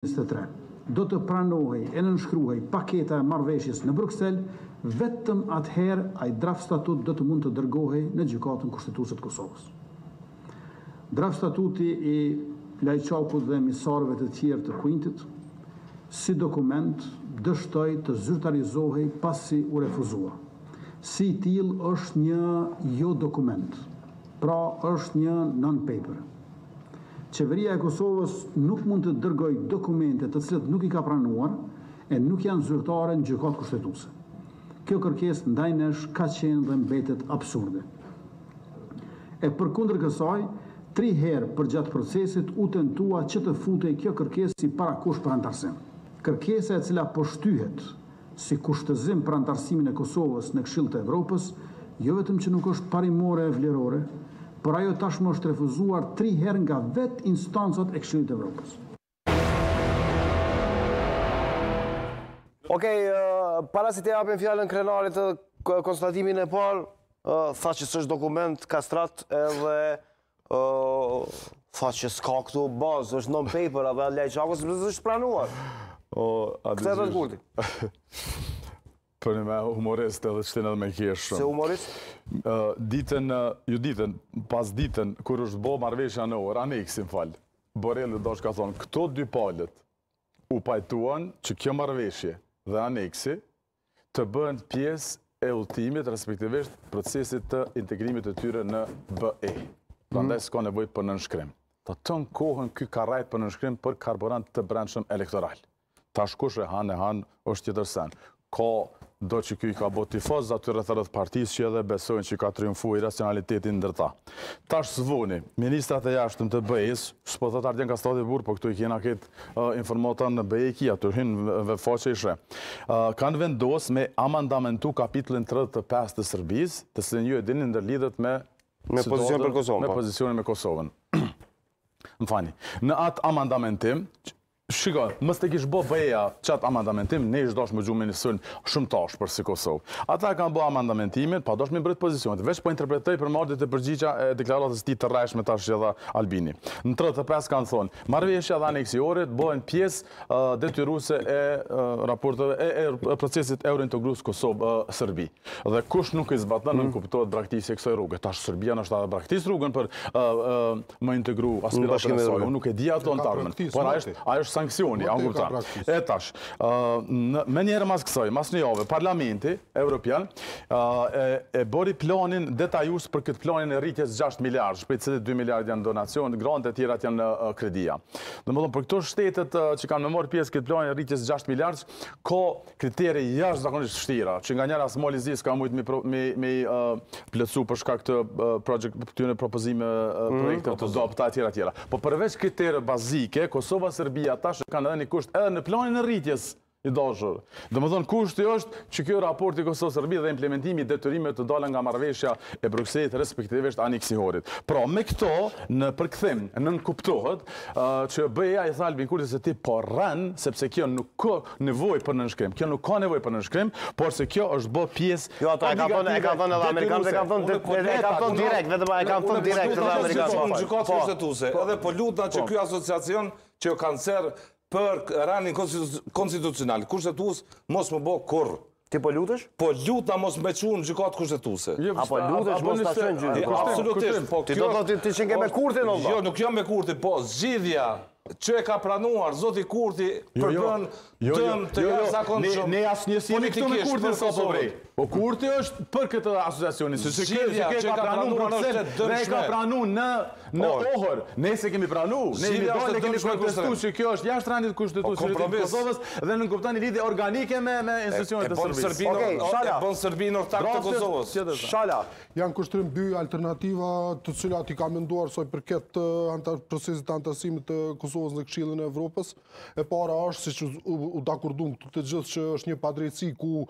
njëzet e tre, do të pranohej e nënshkruhej paketa e marrëveshjes në Bruksel, vetëm atëherë ai draft-statut do të mund të dërgohej në Gjykatën Kushtetuese të Kosovës. Draft-statuti i Lajçakut dhe emisarëve të tjerë të Quintit, si dokument, dështoi të zyrtarizohej pasi u refuzua. Si i tillë është një jo-dokument, pra është një non-paper. Qeveria e Kosovës nuk mund të dërgojë dokumente të cilat nuk i ka pranuar e nuk janë zyrtare në Gjykatë Kushtetuese. Kjo kërkesë ndaj nesh ka qenë dhe mbetet absurde. E përkundër kësaj, tri herë përgjatë procesit u tentua që të futej kjo kërkesë si parakush për anëtarësim. Kërkesa e cila po shtyhet, si kushtëzim për anëtarësimin e Kosovës në Këshill të Evropës, jo vetëm që nuk është parimore e vlerore, por ajo tashmë është refuzuar tri herë nga vetë instancat e Këshillit të Evropës. Okej, para se të japim fjalën Krenarit, te konstatimin e parë, tha që s'është dokument Kastrat edhe Tha që s'ka këtu bazë, është non paper, a dhe lejeni qato, se s'është pranuar. O, a dhe gjithë... Këtë edhe Për një me humorist edhe që të në dhe me kje shumë. Se humorist? Ditën, ju ditën, pas ditën, kur është bo marrëveshja në Ohër, aneksin fjalë, Borelli do është ka thonë, këto dy palë u pajtuan që kjo marrëveshje dhe aneksi, të bëhen pjesë e udhëtimit, respektivisht procesit të integrimit të tyre në BE. Prandaj s'ka nevojë për nënshkrim. Po tanë kohën ky ka rrajt për nënshkrim për karburant të brendshëm elektoral. Tash kush e han e han është tjetër sen. Ka do që ky i ka bërë tifoz aty rreth rreth partisë që edhe besojnë që ka triumfuar racionaliteti ndër ta. Tash së voni, ministrat e jashtëm të BE-s, s'po thot Ardian Kastrati burr, po këtu i kena kët Informata në BE, qaty hin n'webfaqe e sheh. Kanë vendos me amandamentu kapitullin 35 të Serbisë, të cilin ju e dini ndërlidhet me me pozicionin për Kosovën. Me po. pozicionin me Kosovën. Më fani. Në atë amandamentim, Shiko, mos të kish bo BE-ja qatë amandamentim, ne ish dasht me gjujt një sëllë shumë tash për si Kosovë. Ata kanë bo amandamentimin, pa dasht me mbrit pozicionit, veç po interpretoj për me ardh te e përgjigja e deklaratës tij të rrejshme tash që dha Albini. Në 35 kanë thonë, Marrëveshja dhe Aneksi Ohrit bëhen pjesë detyruese e raporteve e procesit eurointegrues Kosovë, Serbi. Dhe kush nuk i zbaton, nënkuptohet braktisja e kësaj rruge. Tash Serbia ndoshta edhe braktis rrugën për me integru aspiratën e saj. Unë nuk e di ato në të ardhmen. Por ai është, ai është sanksioni, a kupton? E tash, menjëherë mas kësaj, mas një jave, parlamenti Europian, e bëri planin detajues për këtë planin e rritjes gjashtë miliardësh, prej të cilit dy miliardë janë donacion, grantë, e tjerat janë kredija. Domethënë për këto shtetet që kanë me marrë pjesë këtë planin e rritjes gjashtë miliardësh, ka kriteri jashtëzakonisht të vështira, që nga njëra as Mali i Zi s'ka mujt me i plotësu për shkak të këtyre propozime projekte të dobëta e tjera e tjera. Po përveç kritere bazike, Kosova e Serbia tash e kanë edhe një kusht edhe në planin e rritjes I dashur, domethënë kushti është që ky raport i Kosovë-Serbi dhe implementimi i detyrimeve të dala nga Marrëveshja e Brukselit respektivisht aneksi i Ohrit. Pra, me këto, në përkthim, nënkuptohet, që BE-ja i tha Albin Kurtit se ti po rren, sepse kjo nuk ka nevojë për nënshkrim, kjo nuk ka nevojë për nënshkrim, por se kjo është bë pjesë Jo, ata e kanë thënë, e kanë thënë edhe amerikanët, e kanë thënë, e kanë thënë direkt, vetëm e kanë thënë direkt edhe amerikanët. Unë po lutem Gjykatën Kushtetuese, edhe po lutna që ky asociacion që cenon Për renin konstitucional, kushtetues mos me u bo kurrë. Ti po lutesh? Po lutna mos me çu në gjykatë kushtetuese. Jo, apo lutesh mos ta çojnë gjykatë. Po, absolutisht. Po, ti do të thotë ti kenke me Kurtin o vëlla. Jo, nuk jam me Kurtin, po zgjidhja që e ka pranuar zoti Kurti jo, jo. përbën jo, dëm të jashtëzakonshëm. Ne asnjë s'jemi këtu me Kurtin sot po bre. Po Kurti është për këtë asociacioni, sepse këtë që e ka pranu në Bruksel dhe e ka pranu në në Ohër. Ne s'e kemi pranu, ne jemi dalë dhe kemi kontestu që kjo është jashtë rendit kushtetues të Kosovës dhe nënkupton lidhje organike me me institucionet e Serbisë. Okej, Shala. Bon Serbinë ortak të Kosovës. Shala. Janë Kushtrim dy alternativa të cilat i ka menduar sa i përket procesit të anëtarësimit të Kosovës në Këshillin e Evropës. E para është siç u dakordum këtu të gjithë që është një padrejtësi ku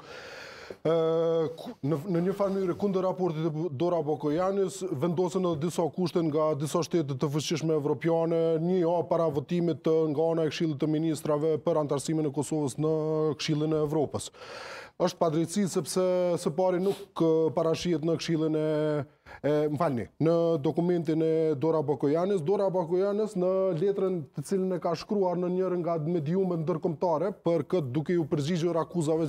në në një farë mënyrë kundër raportit të Dora Bakojanis vendosen edhe disa kushte nga disa shtete të fuqishme evropiane, një javë para votimit të nga ana e Këshillit të Ministrave për antarësimin e Kosovës në Këshillin e Evropës. Është padrejtësi sepse së pari nuk parashihet në Këshillin e E, më falni, në dokumentin e Dora Bakojanis, Dora Bakojanis në letrën të cilën e ka shkruar në njërën nga mediumet ndërkombëtare për këtë duke iu përgjigjur akuzave